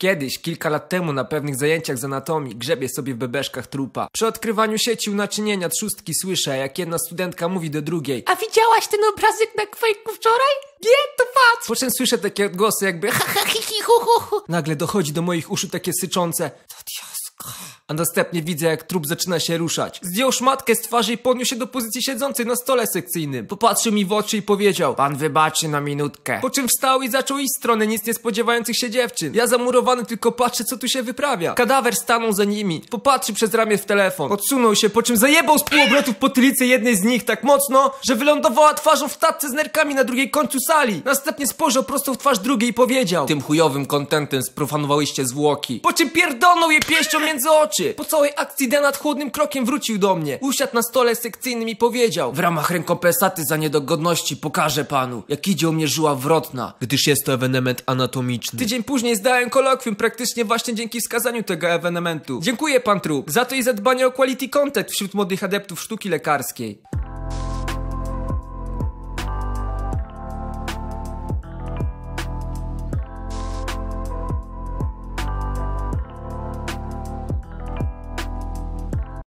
Kiedyś, kilka lat temu, na pewnych zajęciach z anatomii, grzebie sobie w bebeszkach trupa. Przy odkrywaniu sieci unaczynienia trzustki słyszę, jak jedna studentka mówi do drugiej A widziałaś ten obrazek na kwejku wczoraj? Nie, to patrz! Po czym słyszę takie odgłosy jakby ha, ha, hi, hi, hu, hu, hu. Nagle dochodzi do moich uszu takie syczące a następnie widzę, jak trup zaczyna się ruszać. Zdjął szmatkę z twarzy i podniósł się do pozycji siedzącej na stole sekcyjnym. Popatrzył mi w oczy i powiedział: Pan wybaczy na minutkę. Po czym wstał i zaczął iść w stronę nic nie spodziewających się dziewczyn. Ja zamurowany tylko patrzę, co tu się wyprawia. Kadawer stanął za nimi. Popatrzył przez ramię w telefon. Odsunął się, po czym zajebał z półobrotu w potylicę jednej z nich tak mocno, że wylądowała twarzą w tatce z nerkami na drugiej końcu sali. Następnie spojrzał prosto w twarz drugiej i powiedział: Tym chujowym kontentem sprofanowałyście zwłoki. Po czym pierdolnął je pięścią między oczy. Po całej akcji Denat chłodnym krokiem wrócił do mnie. Usiadł na stole sekcyjnym i powiedział: W ramach rekompensaty za niedogodności pokażę panu, jak idzie u mnie żyła wrotna, gdyż jest to ewenement anatomiczny. Tydzień później zdałem kolokwium praktycznie właśnie dzięki wskazaniu tego ewenementu. Dziękuję pan Trup, za to i za dbanie o quality content wśród młodych adeptów sztuki lekarskiej.